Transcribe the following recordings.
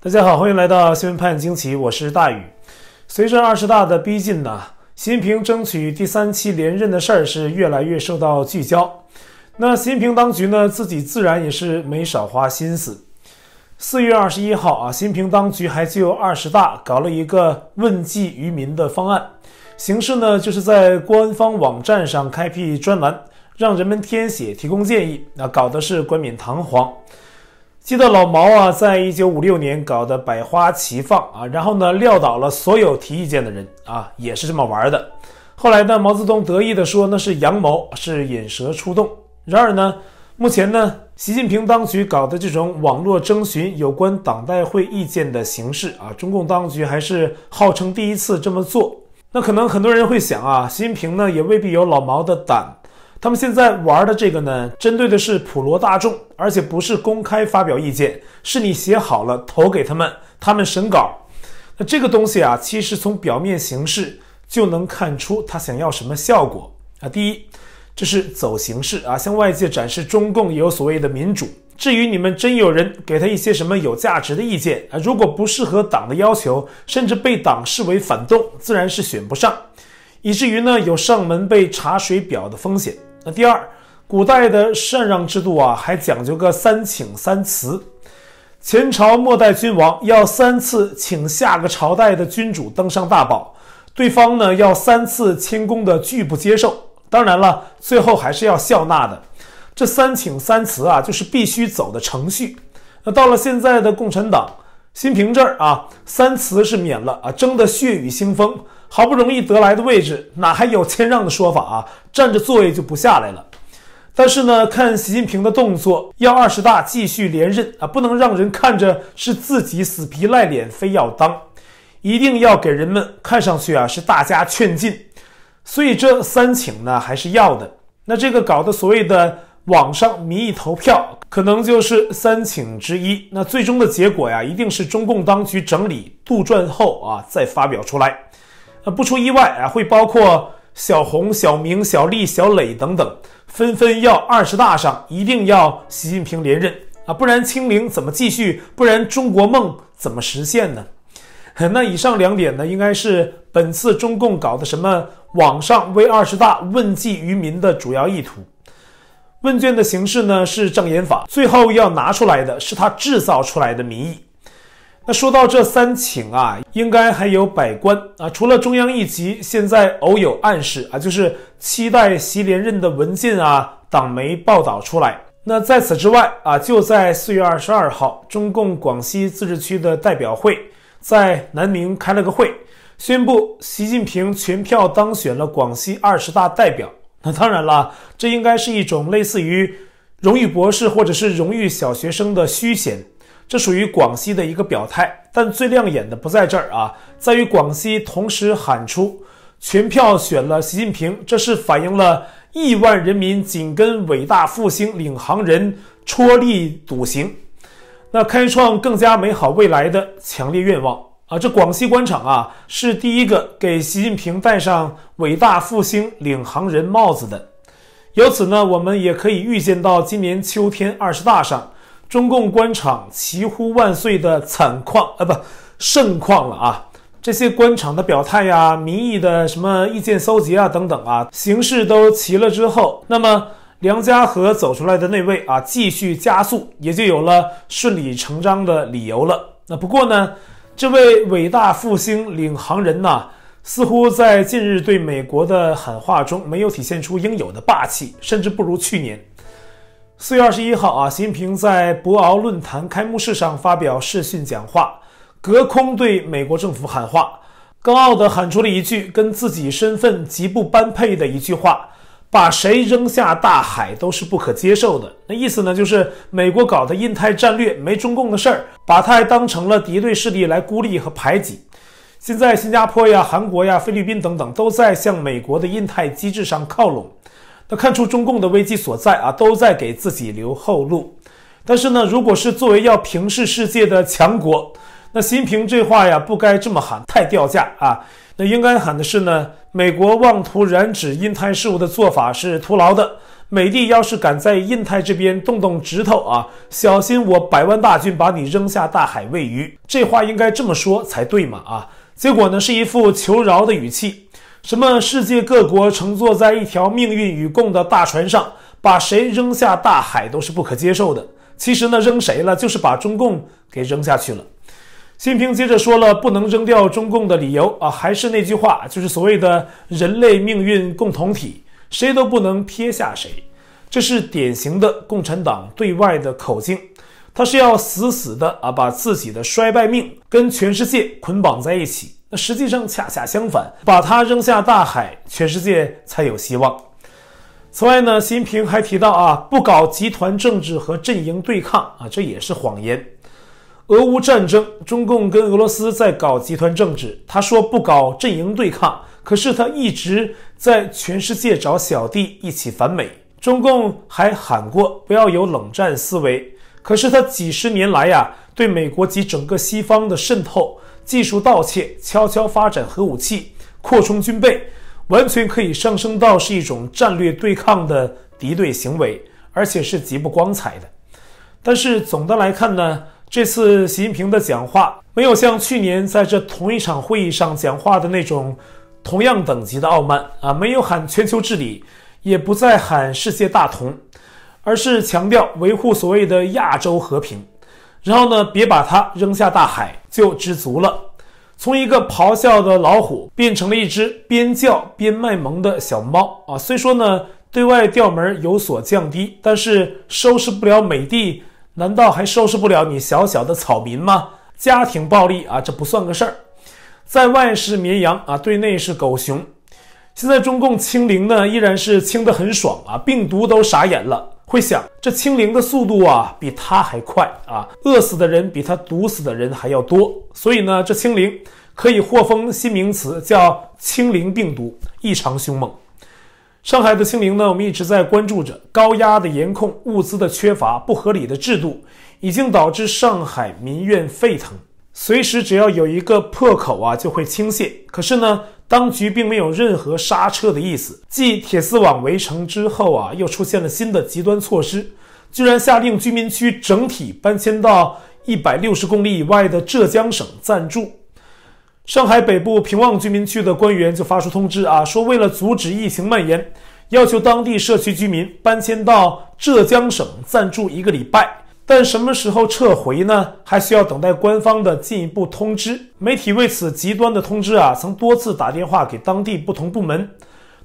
大家好，欢迎来到新闻判惊奇，我是大宇。随着二十大的逼近呢，习近平争取第三期连任的事儿是越来越受到聚焦。那习近平当局呢，自己自然也是没少花心思。四月二十一号啊，习近平当局还就二十大搞了一个问计于民的方案，形式呢就是在官方网站上开辟专栏，让人们填写提供建议，那搞的是冠冕堂皇。记得老毛啊，在一九五六年搞的百花齐放啊，然后呢撂倒了所有提意见的人啊，也是这么玩的。后来呢，毛泽东得意地说那是阳谋，是引蛇出洞。然而呢，目前呢，习近平当局搞的这种网络征询有关党代会意见的形式啊，中共当局还是号称第一次这么做。那可能很多人会想啊，习近平呢也未必有老毛的胆。他们现在玩的这个呢，针对的是普罗大众，而且不是公开发表意见，是你写好了投给他们，他们审稿。那这个东西啊，其实从表面形式就能看出他想要什么效果啊。第一，这是走形式啊，向外界展示中共也有所谓的民主。至于你们真有人给他一些什么有价值的意见啊，如果不适合党的要求，甚至被党视为反动，自然是选不上，以至于呢有上门被查水表的风险。第二，古代的禅让制度啊，还讲究个三请三辞。前朝末代君王要三次请下个朝代的君主登上大宝，对方呢要三次谦恭的拒不接受。当然了，最后还是要笑纳的。这三请三辞啊，就是必须走的程序。那到了现在的共产党，新平这儿啊，三辞是免了啊，争得血雨腥风。好不容易得来的位置，哪还有谦让的说法啊？占着座位就不下来了。但是呢，看习近平的动作，要二十大继续连任啊，不能让人看着是自己死皮赖脸非要当，一定要给人们看上去啊是大家劝进。所以这三请呢还是要的。那这个搞的所谓的网上民意投票，可能就是三请之一。那最终的结果呀，一定是中共当局整理杜撰后啊再发表出来。不出意外啊，会包括小红、小明、小丽、小磊等等，纷纷要二十大上一定要习近平连任啊，不然清零怎么继续？不然中国梦怎么实现呢？那以上两点呢，应该是本次中共搞的什么网上为二十大问计于民的主要意图。问卷的形式呢是障眼法，最后要拿出来的是他制造出来的民意。那说到这三请啊，应该还有百官啊。除了中央一级现在偶有暗示啊，就是期待习连任的文件啊，党媒报道出来。那在此之外啊，就在四月二十二号，中共广西自治区的代表会在南宁开了个会，宣布习近平全票当选了广西二十大代表。那当然了，这应该是一种类似于荣誉博士或者是荣誉小学生的虚衔。这属于广西的一个表态，但最亮眼的不在这儿啊，在于广西同时喊出全票选了习近平，这是反映了亿万人民紧跟伟大复兴领航人戳力笃行，那开创更加美好未来的强烈愿望啊！这广西官场啊，是第一个给习近平戴上伟大复兴领航人帽子的。由此呢，我们也可以预见到今年秋天二十大上。中共官场齐呼万岁的惨况啊，不盛况了啊！这些官场的表态呀、民意的什么意见搜集啊等等啊，形势都齐了之后，那么梁家河走出来的那位啊，继续加速，也就有了顺理成章的理由了。那不过呢，这位伟大复兴领航人呐，似乎在近日对美国的喊话中，没有体现出应有的霸气，甚至不如去年。四月二十一号啊，习近平在博鳌论坛开幕式上发表视讯讲话，隔空对美国政府喊话，高傲地喊出了一句跟自己身份极不般配的一句话：“把谁扔下大海都是不可接受的。”那意思呢，就是美国搞的印太战略没中共的事儿，把它当成了敌对势力来孤立和排挤。现在新加坡呀、韩国呀、菲律宾等等都在向美国的印太机制上靠拢。他看出中共的危机所在啊，都在给自己留后路。但是呢，如果是作为要平视世界的强国，那习近平这话呀，不该这么喊，太掉价啊。那应该喊的是呢，美国妄图染指印太事务的做法是徒劳的，美帝要是敢在印太这边动动指头啊，小心我百万大军把你扔下大海喂鱼。这话应该这么说才对嘛啊？结果呢是一副求饶的语气，什么世界各国乘坐在一条命运与共的大船上，把谁扔下大海都是不可接受的。其实呢，扔谁了，就是把中共给扔下去了。习近平接着说了不能扔掉中共的理由啊，还是那句话，就是所谓的人类命运共同体，谁都不能撇下谁。这是典型的共产党对外的口径，他是要死死的啊把自己的衰败命跟全世界捆绑在一起。那实际上恰恰相反，把他扔下大海，全世界才有希望。此外呢，习近平还提到啊，不搞集团政治和阵营对抗啊，这也是谎言。俄乌战争，中共跟俄罗斯在搞集团政治。他说不搞阵营对抗，可是他一直在全世界找小弟一起反美。中共还喊过不要有冷战思维，可是他几十年来呀，对美国及整个西方的渗透、技术盗窃、悄悄发展核武器、扩充军备，完全可以上升到是一种战略对抗的敌对行为，而且是极不光彩的。但是总的来看呢？这次习近平的讲话没有像去年在这同一场会议上讲话的那种同样等级的傲慢啊，没有喊全球治理，也不再喊世界大同，而是强调维护所谓的亚洲和平。然后呢，别把它扔下大海就知足了。从一个咆哮的老虎变成了一只边叫边卖萌的小猫啊！虽说呢，对外调门有所降低，但是收拾不了美帝。难道还收拾不了你小小的草民吗？家庭暴力啊，这不算个事儿。在外是绵羊啊，对内是狗熊。现在中共清零呢，依然是清得很爽啊，病毒都傻眼了，会想这清零的速度啊，比他还快啊，饿死的人比他毒死的人还要多。所以呢，这清零可以获封新名词，叫清零病毒，异常凶猛。上海的清零呢，我们一直在关注着高压的严控、物资的缺乏、不合理的制度，已经导致上海民怨沸腾。随时只要有一个破口啊，就会倾泻。可是呢，当局并没有任何刹车的意思。继铁丝网围城之后啊，又出现了新的极端措施，居然下令居民区整体搬迁到一百六十公里以外的浙江省暂住。上海北部平望居民区的官员就发出通知啊，说为了阻止疫情蔓延，要求当地社区居民搬迁到浙江省暂住一个礼拜。但什么时候撤回呢？还需要等待官方的进一步通知。媒体为此极端的通知啊，曾多次打电话给当地不同部门，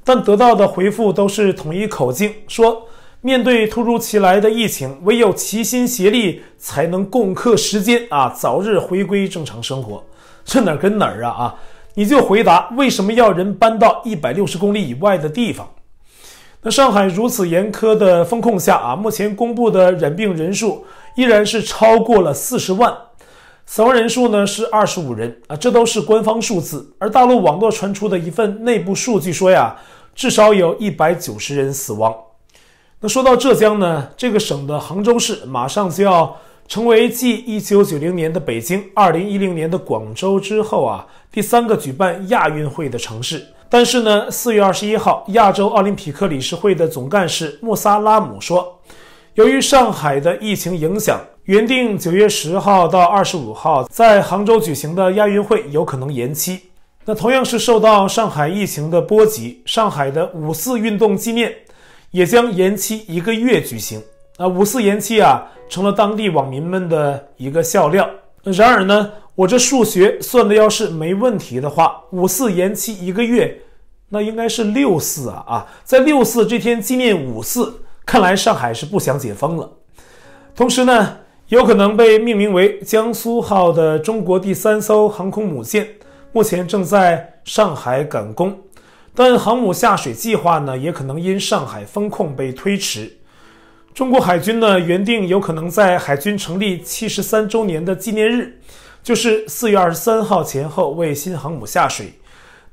但得到的回复都是统一口径，说面对突如其来的疫情，唯有齐心协力才能共克时艰啊，早日回归正常生活。这哪跟哪儿啊啊！你就回答为什么要人搬到一百六十公里以外的地方？那上海如此严苛的风控下啊，目前公布的染病人数依然是超过了四十万，死亡人数呢是二十五人啊，这都是官方数字。而大陆网络传出的一份内部数据说呀，至少有一百九十人死亡。那说到浙江呢，这个省的杭州市马上就要。成为继一九九零年的北京、二零一零年的广州之后啊，第三个举办亚运会的城市。但是呢，四月二十一号，亚洲奥林匹克理事会的总干事穆萨拉姆说，由于上海的疫情影响，原定九月十号到二十五号在杭州举行的亚运会有可能延期。那同样是受到上海疫情的波及，上海的五四运动纪念也将延期一个月举行。那五四延期啊。成了当地网民们的一个笑料。然而呢，我这数学算的要是没问题的话，五四延期一个月，那应该是六四啊啊！在六四这天纪念五四，看来上海是不想解封了。同时呢，有可能被命名为“江苏号”的中国第三艘航空母舰，目前正在上海赶工，但航母下水计划呢，也可能因上海封控被推迟。中国海军呢，原定有可能在海军成立七十三周年的纪念日，就是四月二十三号前后为新航母下水。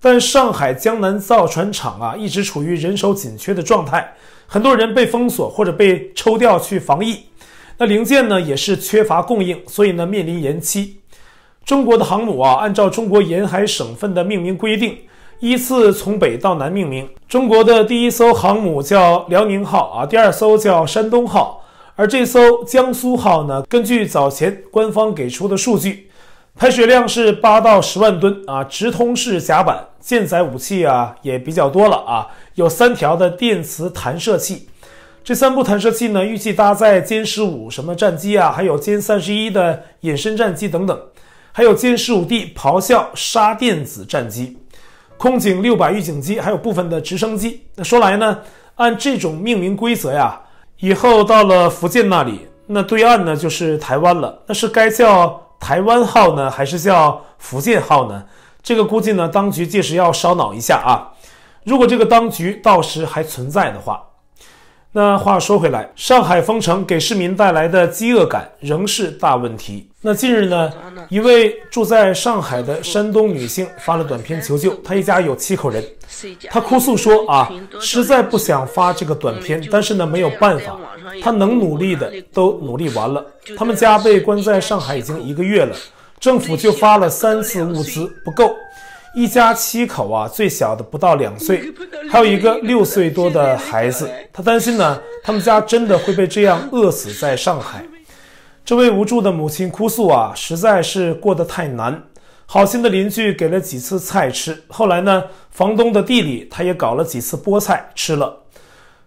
但上海江南造船厂啊，一直处于人手紧缺的状态，很多人被封锁或者被抽调去防疫。那零件呢，也是缺乏供应，所以呢，面临延期。中国的航母啊，按照中国沿海省份的命名规定，依次从北到南命名。中国的第一艘航母叫辽宁号啊，第二艘叫山东号，而这艘江苏号呢，根据早前官方给出的数据，排水量是八到十万吨啊，直通式甲板，舰载武器啊也比较多了啊，有三条的电磁弹射器。这三部弹射器呢，预计搭载歼十五什么战机啊，还有歼三十一的隐身战机等等，还有歼十五 D 咆哮杀电子战机，空警六百预警机，还有部分的直升机。那说来呢，按这种命名规则呀，以后到了福建那里，那对岸呢就是台湾了。那是该叫台湾号呢，还是叫福建号呢？这个估计呢，当局届时要烧脑一下啊。如果这个当局到时还存在的话。那话说回来，上海封城给市民带来的饥饿感仍是大问题。那近日呢，一位住在上海的山东女性发了短片求救，她一家有七口人，她哭诉说啊，实在不想发这个短片，但是呢没有办法，她能努力的都努力完了。他们家被关在上海已经一个月了，政府就发了三次物资不够。一家七口啊，最小的不到两岁，还有一个六岁多的孩子。他担心呢，他们家真的会被这样饿死在上海。这位无助的母亲哭诉啊，实在是过得太难。好心的邻居给了几次菜吃，后来呢，房东的地里他也搞了几次菠菜吃了，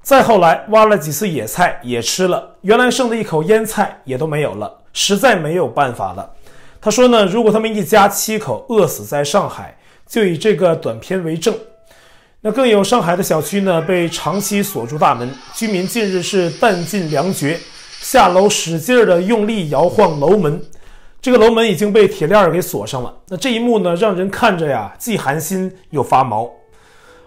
再后来挖了几次野菜也吃了，原来剩的一口腌菜也都没有了，实在没有办法了。他说呢，如果他们一家七口饿死在上海，就以这个短片为证，那更有上海的小区呢被长期锁住大门，居民近日是弹尽粮绝，下楼使劲儿的用力摇晃楼门，这个楼门已经被铁链儿给锁上了。那这一幕呢，让人看着呀既寒心又发毛。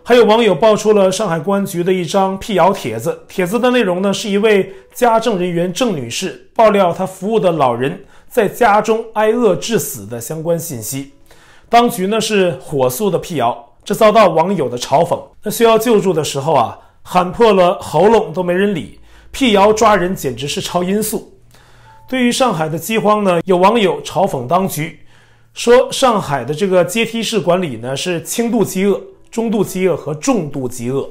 还有网友爆出了上海公安局的一张辟谣帖子，帖子的内容呢是一位家政人员郑女士爆料她服务的老人在家中挨饿致死的相关信息。当局呢是火速的辟谣，这遭到网友的嘲讽。那需要救助的时候啊，喊破了喉咙都没人理，辟谣抓人简直是超音速。对于上海的饥荒呢，有网友嘲讽当局，说上海的这个阶梯式管理呢是轻度饥饿、中度饥饿和重度饥饿。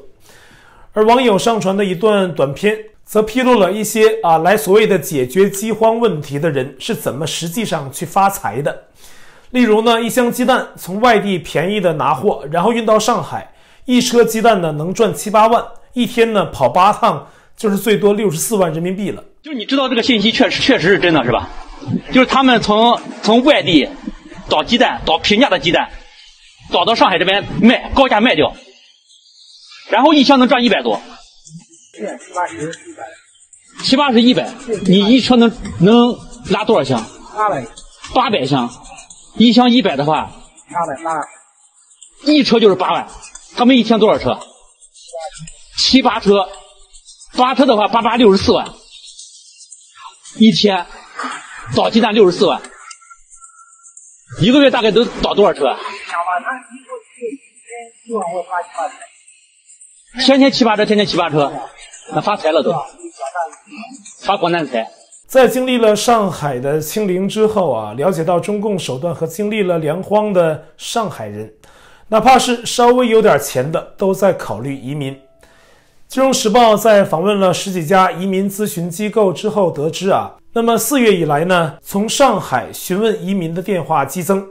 而网友上传的一段短片，则披露了一些啊来所谓的解决饥荒问题的人是怎么实际上去发财的。例如呢，一箱鸡蛋从外地便宜的拿货，然后运到上海，一车鸡蛋呢能赚七八万，一天呢跑八趟就是最多六十四万人民币了。就你知道这个信息确实确实是真的是吧？就是他们从从外地找鸡蛋，找平价的鸡蛋，找到上海这边卖，高价卖掉，然后一箱能赚一百多。七八十一百。七八十一百，你一车能能拉多少箱？八百。八百箱。一箱一百的话，八百八，一车就是八万。他们一天多少车？七八车，八车的话，八八六十四万。一天倒鸡蛋六十四万，一个月大概都倒多少车？天天七八车，天天七八车，那发财了都，发国难财。在经历了上海的清零之后啊，了解到中共手段和经历了粮荒的上海人，哪怕是稍微有点钱的，都在考虑移民。金融时报在访问了十几家移民咨询机构之后得知啊，那么四月以来呢，从上海询问移民的电话激增。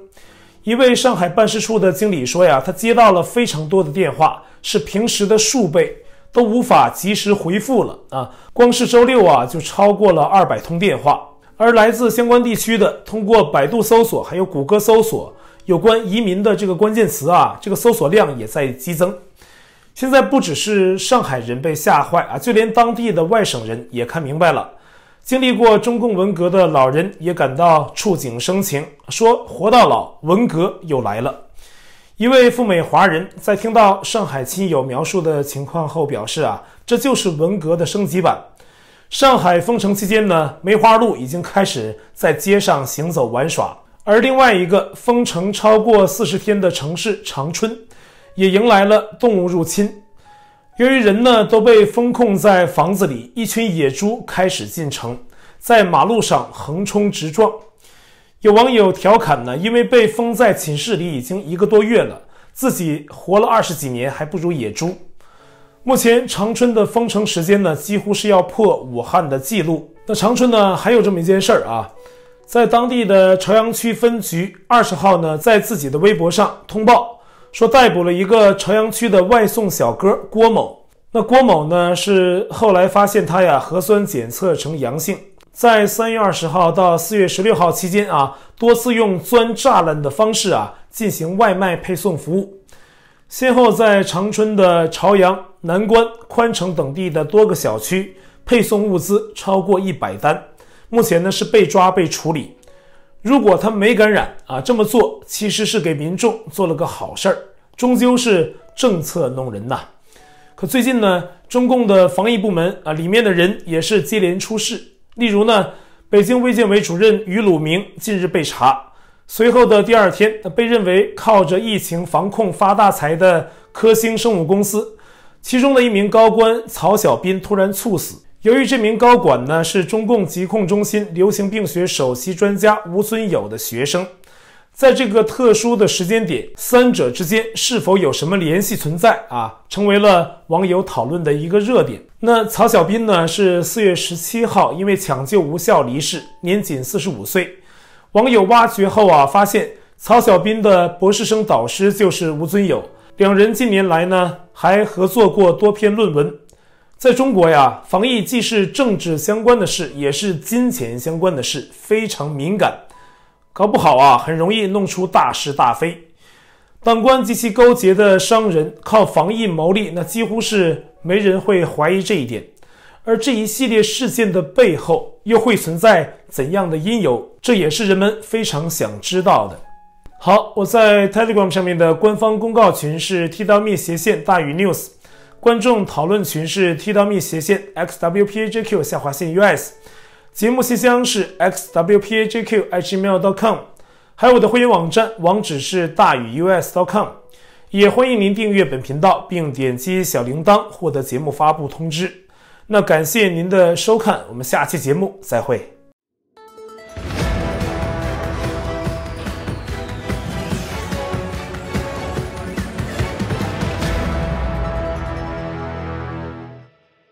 一位上海办事处的经理说呀，他接到了非常多的电话，是平时的数倍。都无法及时回复了啊！光是周六啊，就超过了二百通电话。而来自相关地区的，通过百度搜索还有谷歌搜索有关移民的这个关键词啊，这个搜索量也在激增。现在不只是上海人被吓坏啊，就连当地的外省人也看明白了。经历过中共文革的老人也感到触景生情，说活到老，文革又来了。一位赴美华人在听到上海亲友描述的情况后表示：“啊，这就是文革的升级版。上海封城期间呢，梅花鹿已经开始在街上行走玩耍，而另外一个封城超过四十天的城市长春，也迎来了动物入侵。由于人呢都被封控在房子里，一群野猪开始进城，在马路上横冲直撞。”有网友调侃呢，因为被封在寝室里已经一个多月了，自己活了二十几年还不如野猪。目前长春的封城时间呢，几乎是要破武汉的记录。那长春呢，还有这么一件事儿啊，在当地的朝阳区分局二十号呢，在自己的微博上通报说，逮捕了一个朝阳区的外送小哥郭某。那郭某呢，是后来发现他呀核酸检测呈阳性，在三月二十号到四月十六号期间啊，多次用钻栅栏的方式啊进行外卖配送服务。先后在长春的朝阳、南关、宽城等地的多个小区配送物资超过一百单，目前呢是被抓被处理。如果他没感染啊，这么做其实是给民众做了个好事儿，终究是政策弄人呐。可最近呢，中共的防疫部门啊里面的人也是接连出事，例如呢，北京卫健委主任于鲁明近日被查。随后的第二天，被认为靠着疫情防控发大财的科兴生物公司，其中的一名高官曹小斌突然猝死。由于这名高管呢是中共疾控中心流行病学首席专家吴尊友的学生，在这个特殊的时间点，三者之间是否有什么联系存在啊，成为了网友讨论的一个热点。那曹小斌呢是四月十七号因为抢救无效离世，年仅四十五岁。网友挖掘后啊，发现曹小斌的博士生导师就是吴尊友，两人近年来呢还合作过多篇论文。在中国呀，防疫既是政治相关的事，也是金钱相关的事，非常敏感，搞不好啊，很容易弄出大是大非。当官及其勾结的商人靠防疫牟利，那几乎是没人会怀疑这一点。而这一系列事件的背后又会存在怎样的因由？这也是人们非常想知道的。好，我在 Telegram 上面的官方公告群是 T 到 Me 斜线大于 News，观众讨论群是 T 到 Me 斜线 XWPAJQ 下划线 US，节目信箱是 xwpajqhmail.com，还有我的会员网站网址是大宇 US.com，也欢迎您订阅本频道并点击小铃铛获得节目发布通知。那感谢您的收看，我们下期节目再会。